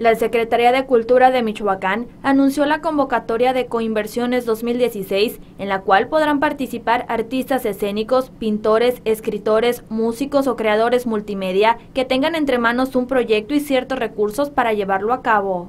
La Secretaría de Cultura de Michoacán anunció la convocatoria de Coinversiones 2016, en la cual podrán participar artistas escénicos, pintores, escritores, músicos o creadores multimedia que tengan entre manos un proyecto y ciertos recursos para llevarlo a cabo.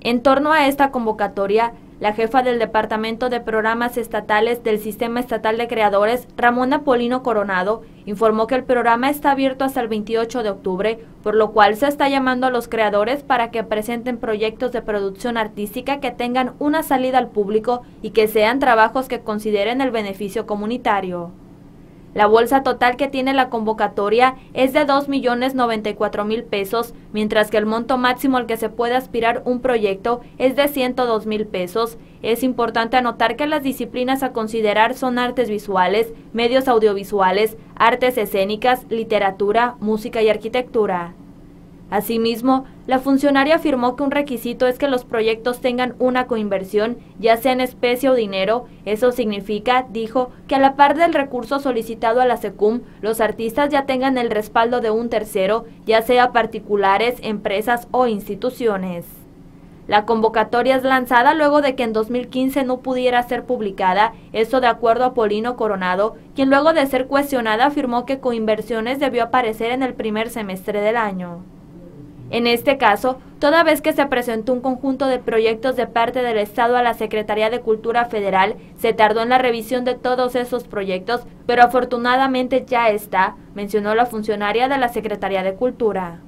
En torno a esta convocatoria, la jefa del Departamento de Programas Estatales del Sistema Estatal de Creadores, Ramona Polino Coronado, informó que el programa está abierto hasta el 28 de octubre, por lo cual se está llamando a los creadores para que presenten proyectos de producción artística que tengan una salida al público y que sean trabajos que consideren el beneficio comunitario. La bolsa total que tiene la convocatoria es de 2.094.000 pesos, mientras que el monto máximo al que se puede aspirar un proyecto es de 102.000 pesos. Es importante anotar que las disciplinas a considerar son artes visuales, medios audiovisuales, artes escénicas, literatura, música y arquitectura. Asimismo, la funcionaria afirmó que un requisito es que los proyectos tengan una coinversión, ya sea en especie o dinero. Eso significa, dijo, que a la par del recurso solicitado a la SECUM, los artistas ya tengan el respaldo de un tercero, ya sea particulares, empresas o instituciones. La convocatoria es lanzada luego de que en 2015 no pudiera ser publicada, esto de acuerdo a Polino Coronado, quien luego de ser cuestionada afirmó que Coinversiones debió aparecer en el primer semestre del año. En este caso, toda vez que se presentó un conjunto de proyectos de parte del Estado a la Secretaría de Cultura Federal, se tardó en la revisión de todos esos proyectos, pero afortunadamente ya está, mencionó la funcionaria de la Secretaría de Cultura.